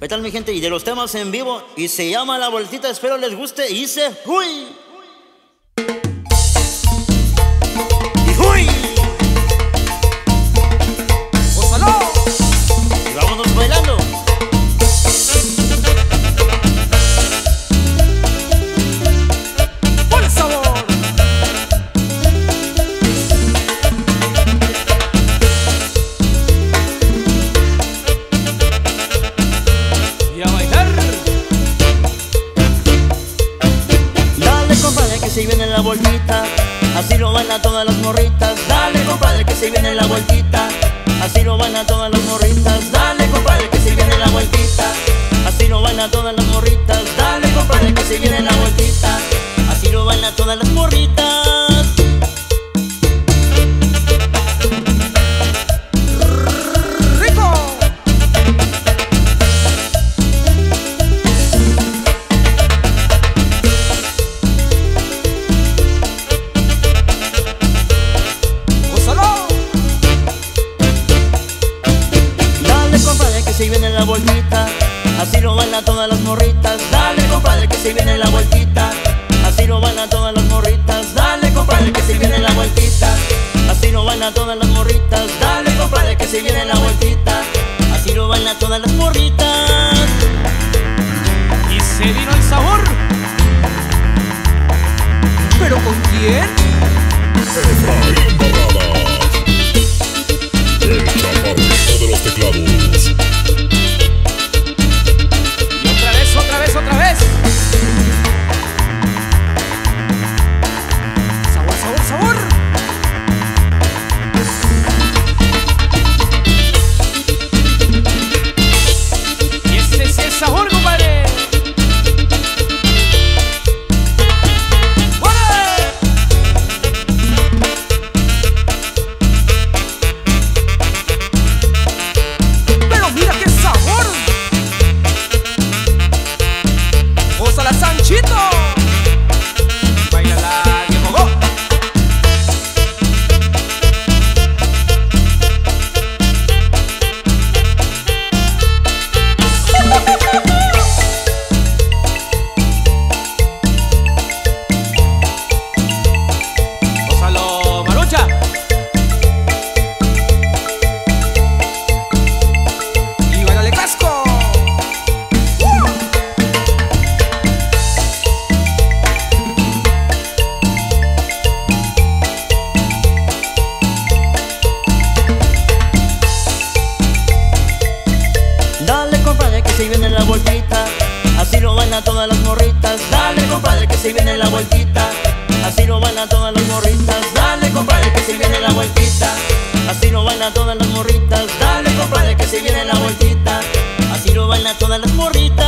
¿Qué tal mi gente? Y de los temas en vivo y se llama La Vueltita, espero les guste y dice ¡Uy! Vueltita, así lo bailan todas las morritas. Dale compadre que se viene la vueltita, así lo bailan todas las morritas. Dale compadre que se viene la vueltita, así lo bailan todas las morritas. Dale compadre que se viene la vueltita, así lo bailan todas las morritas. Se viene la vueltita, así lo bailan todas las morritas. Dale compadre que se viene la vueltita, así lo bailan todas las morritas. Dale compadre que se viene la vueltita, así lo bailan todas las morritas. Dale compadre que se viene la vueltita, así lo bailan todas las morritas. Y se vino el sabor. ¿Pero con quién? Todas las morritas. Dale compadre que se viene la vueltita, así lo bailan todas las morritas. Dale compadre que se viene la vueltita, así lo bailan todas las morritas. Dale compadre que se viene la vueltita, así lo bailan todas las morritas.